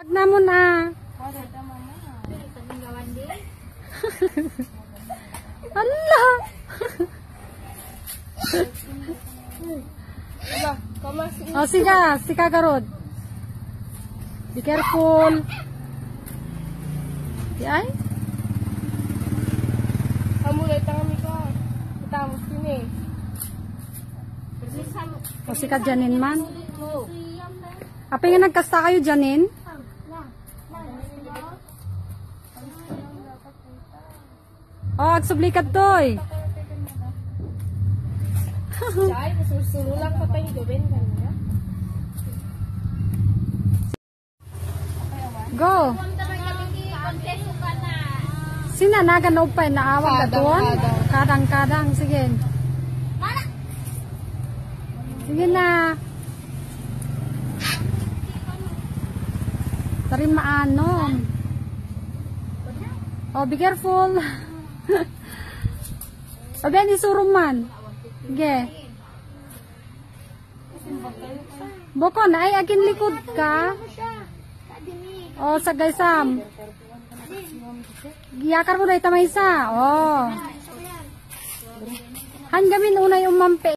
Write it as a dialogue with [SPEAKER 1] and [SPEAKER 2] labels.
[SPEAKER 1] Wag na mo na. Allah.
[SPEAKER 2] Wala, kamas.
[SPEAKER 1] O, sika. Sika garod. Be careful. Di ay?
[SPEAKER 2] Amulay tangami ko. Itamos din eh.
[SPEAKER 1] O, sika Janin man. Apa nga nagkasta kayo, Janin? O, agsublikat toy.
[SPEAKER 2] Ay, susulak pa tayo gawin kanina.
[SPEAKER 1] Go. Sina nagan upay naawag ka
[SPEAKER 2] Kadang,
[SPEAKER 1] doon?
[SPEAKER 2] kadang.
[SPEAKER 1] Kadang, kadang. Sige. Sige na. Tari maanom. Oh, be careful. Sabi ni suruman. Sige. Boko na ay akin likod ka. Oh, sagay sam. Giyakar mo na itamay isa. Oh. Han gamin unay umampe.